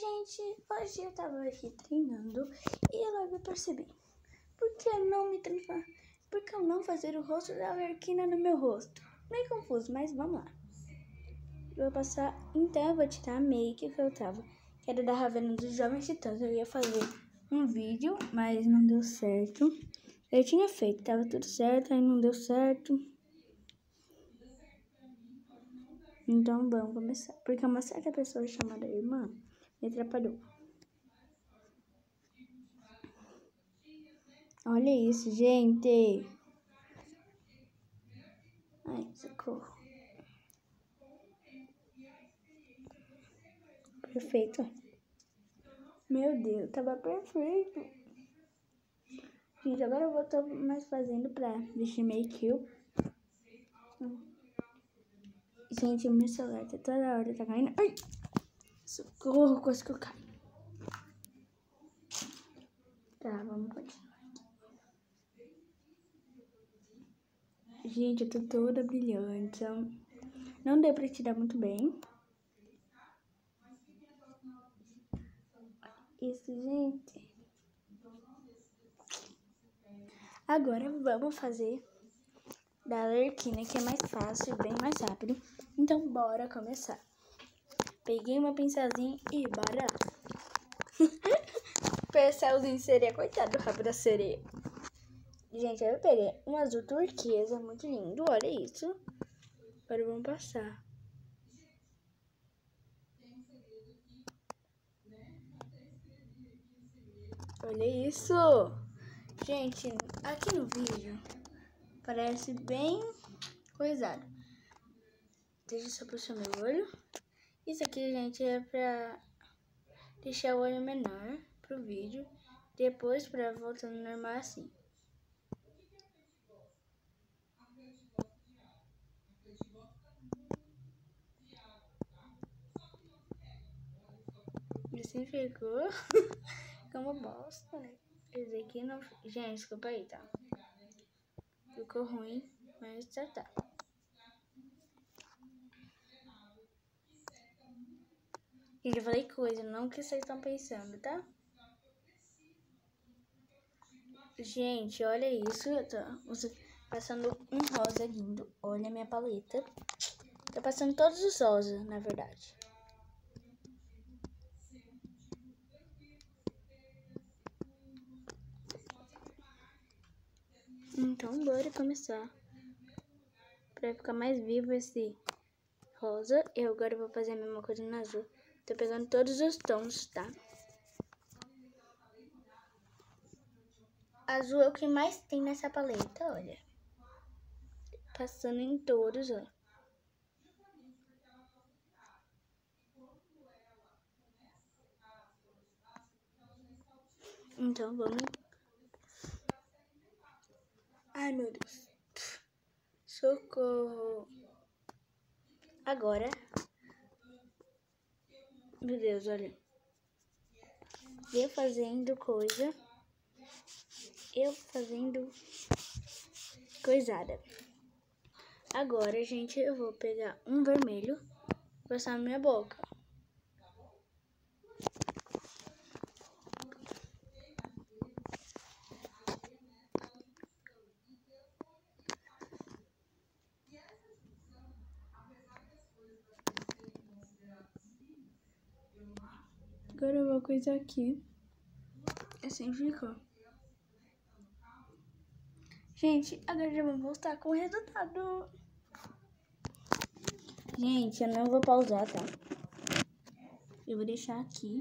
gente, hoje eu tava aqui treinando e logo eu percebi. Por que não me transformar? Por que eu não fazer o rosto da Alerquina no meu rosto? Meio confuso, mas vamos lá. Eu vou passar, então eu vou tirar a make que eu tava, que era da Ravena dos Jovens Titãs. Eu ia fazer um vídeo, mas não deu certo. Eu tinha feito, tava tudo certo, aí não deu certo. Então vamos começar. Porque uma certa pessoa chamada irmã me atrapalhou. Olha isso, gente. Ai, socorro. Perfeito. Meu Deus, tava perfeito. Gente, agora eu vou estar mais fazendo pra vestir make up. Gente, meu celular tá toda hora tá caindo. Ai! Socorro, quase que eu caio. Tá, vamos continuar Gente, eu tô toda brilhante. Não deu pra tirar muito bem. Isso, gente. Agora vamos fazer da Lerquina, que é mais fácil, bem mais rápido. Então, bora começar. Peguei uma pincelzinha e bora. Pincelzinho seria, coitado do rabo da sereia. Gente, eu peguei um azul turquesa, muito lindo, olha isso. Agora vamos passar. Olha isso! Gente, aqui no vídeo Parece bem coisado. Deixa eu só puxar meu olho. Isso aqui, gente, é pra deixar o olho menor pro vídeo. Depois pra voltar no normal assim. Assim ficou. Ficou uma bosta, né? Esse aqui não. Gente, desculpa aí, tá? Ficou ruim, mas já tá. E eu falei coisa, não que vocês estão pensando, tá? Gente, olha isso. Eu tô passando um rosa lindo. Olha a minha paleta. Tô passando todos os rosas, na verdade. Então, bora começar. Pra ficar mais vivo esse rosa, eu agora vou fazer a mesma coisa no azul. Tô pegando todos os tons, tá? Azul é o que mais tem nessa paleta, olha. Passando em todos, ó. Então, vamos Ai, meu Deus. Socorro. Agora. Meu Deus, olha. Eu fazendo coisa. Eu fazendo coisada. Agora, gente, eu vou pegar um vermelho. Passar na minha boca. Agora eu vou coisar aqui. Assim ficou. Gente, agora já vamos voltar com o resultado. Gente, eu não vou pausar, tá? Eu vou deixar aqui.